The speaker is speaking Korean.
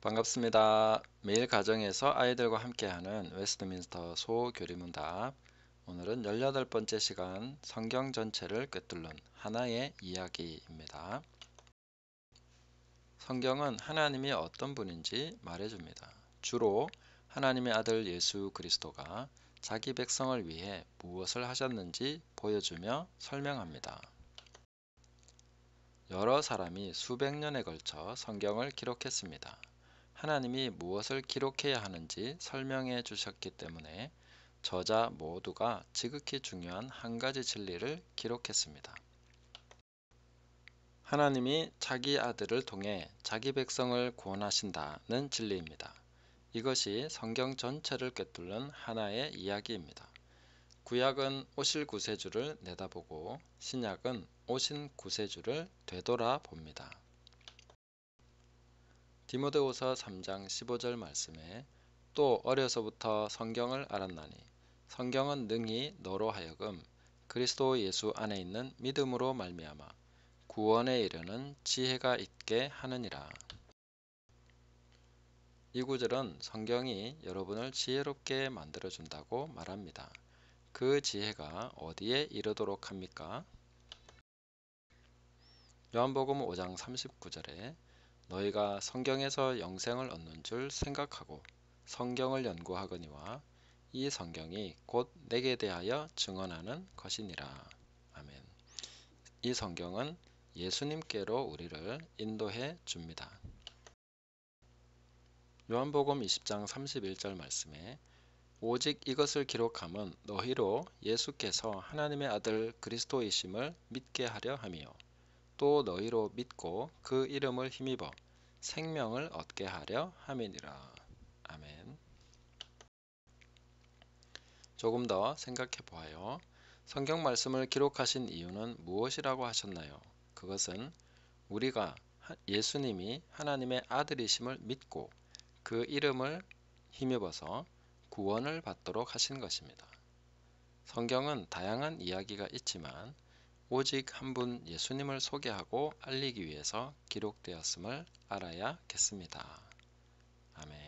반갑습니다. 매일 가정에서 아이들과 함께하는 웨스트민스터 소교리문답 오늘은 18번째 시간 성경 전체를 꿰뚫는 하나의 이야기입니다. 성경은 하나님이 어떤 분인지 말해줍니다. 주로 하나님의 아들 예수 그리스도가 자기 백성을 위해 무엇을 하셨는지 보여주며 설명합니다. 여러 사람이 수백 년에 걸쳐 성경을 기록했습니다. 하나님이 무엇을 기록해야 하는지 설명해 주셨기 때문에 저자 모두가 지극히 중요한 한 가지 진리를 기록했습니다. 하나님이 자기 아들을 통해 자기 백성을 구원하신다는 진리입니다. 이것이 성경 전체를 꿰뚫는 하나의 이야기입니다. 구약은 오실 구세주를 내다보고 신약은 오신 구세주를 되돌아 봅니다. 디모데후서 3장 15절 말씀에 또 어려서부터 성경을 알았나니 성경은 능히 너로 하여금 그리스도 예수 안에 있는 믿음으로 말미암아 구원에 이르는 지혜가 있게 하느니라. 이 구절은 성경이 여러분을 지혜롭게 만들어 준다고 말합니다. 그 지혜가 어디에 이르도록 합니까? 요한복음 5장 39절에 너희가 성경에서 영생을 얻는 줄 생각하고 성경을 연구하거니와 이 성경이 곧 내게 대하여 증언하는 것이니라. 아멘. 이 성경은 예수님께로 우리를 인도해 줍니다. 요한복음 20장 31절 말씀에 오직 이것을 기록함은 너희로 예수께서 하나님의 아들 그리스도이심을 믿게 하려 함이요 또 너희로 믿고 그 이름을 힘입어 생명을 얻게 하려 함이니라. 아멘. 조금 더 생각해 보아요. 성경 말씀을 기록하신 이유는 무엇이라고 하셨나요? 그것은 우리가 예수님이 하나님의 아들이심을 믿고 그 이름을 힘입어서 구원을 받도록 하신 것입니다. 성경은 다양한 이야기가 있지만 오직 한 분 예수님을 소개하고 알리기 위해서 기록되었음을 알아야겠습니다. 아멘.